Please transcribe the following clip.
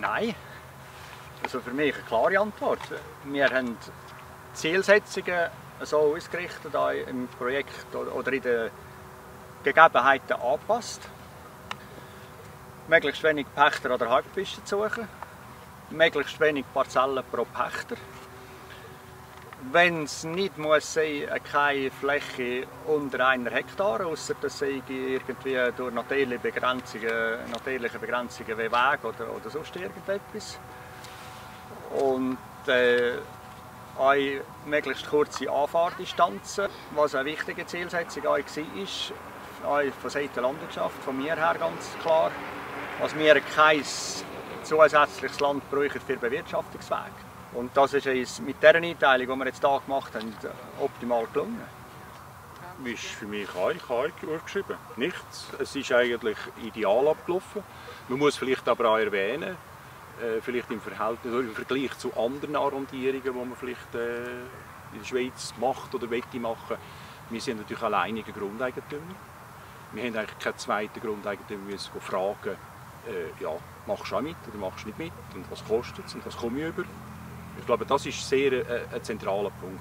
Nein. Also für mich eine klare Antwort. Wir haben Zielsetzungen so ausgerichtet im Projekt oder in den Gegebenheiten angepasst. Möglichst wenig Pächter oder Halbpisten suchen. Möglichst wenig Parzellen pro Pächter. Wenn es nicht muss sein, keine Fläche unter einer Hektar, außer dass sie irgendwie durch natürliche Begrenzungen, natürliche Begrenzungen wie Weg oder, oder sonst irgendetwas. Und äh, auch möglichst kurze Anfahrdistanzen, was eine wichtige Zielsetzung war, auch von Seiten der Landwirtschaft, von mir her ganz klar, dass wir kein zusätzliches Land brauchen für Bewirtschaftungsweg. Und das ist uns mit dieser Einteilung, die wir jetzt hier gemacht haben, optimal gelungen. Ist für mich auch, ich habe aufgeschrieben. Nichts. Es ist eigentlich ideal abgelaufen. Man muss vielleicht aber auch erwähnen, äh, vielleicht im, Verhältnis, im Vergleich zu anderen Arrondierungen, die man vielleicht äh, in der Schweiz macht oder möchte machen. Wir sind natürlich alleinige Grundeigentümer. Wir haben eigentlich keinen zweiten Grundeigentümer müssen fragen, äh, ja, machst du auch mit oder machst du nicht mit und was kostet es und was komme ich über. Ich glaube, das ist sehr äh, ein zentraler Punkt.